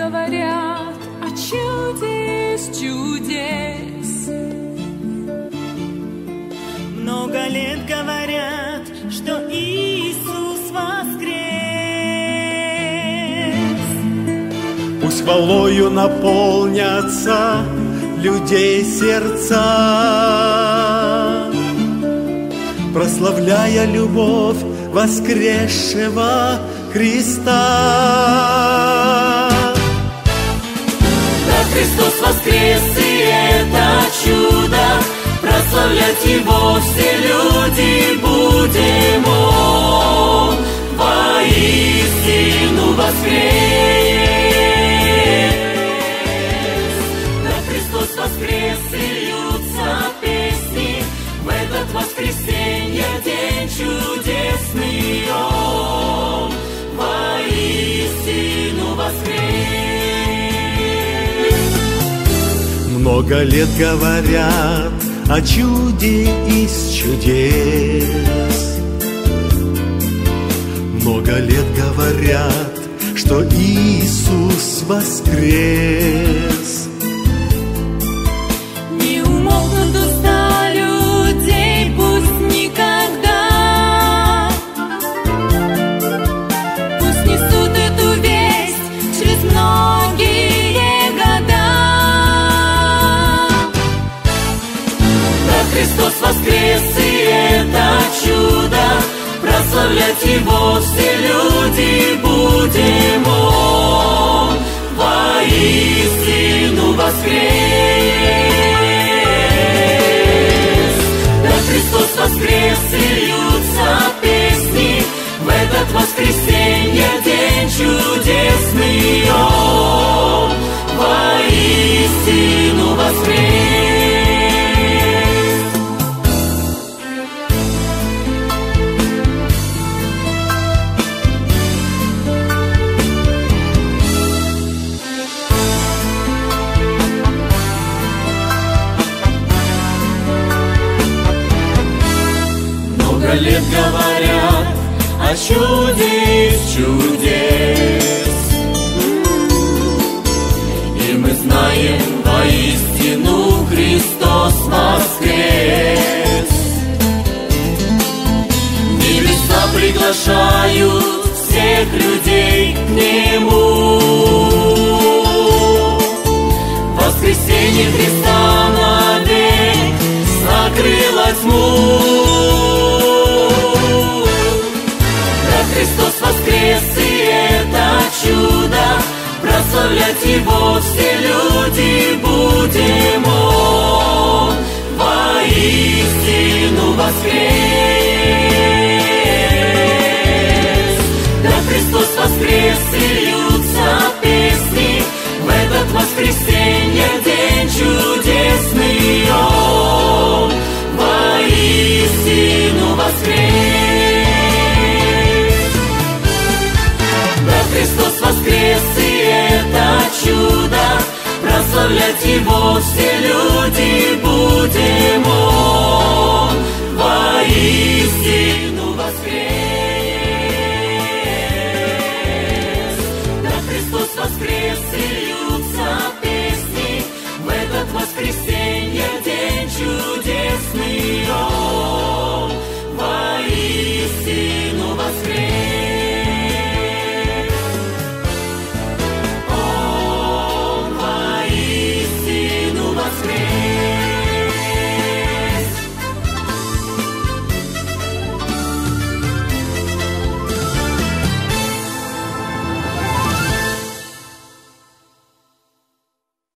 говорят о чуде из чудес. Много лет говорят, что Иисус воскрес. Пусть хвалою наполнятся людей сердца, прославляя любовь воскресшего Христа. Христос воскрес, и это чудо, прославлять Его все люди будем. Он воистину воскрес. Да Христос воскрес, и льются песни в этот воскресенье день чудесный. Он воистину воскрес. Много лет говорят о чуде из чудес. Много лет говорят, что Иисус воскрес. Христос воскрес, и это чудо, прославлять Его все люди будем. Он воистину воскрес. Да Христос воскрес, и льются песни в этот воскресенье день чудесный. Он воистину Много лет говорят о чуде чудес. И мы знаем воистину Христос воскрес. Небеса приглашают всех людей к Нему. Христос воскрес, и это чудо, прославлять Его все люди будем. Он воистину воскрес. Да Христос воскрес, и льются песни в этот воскресенье день чудесный. Он воистину воскрес. прославлять Его все люди будем Он. Воистину me.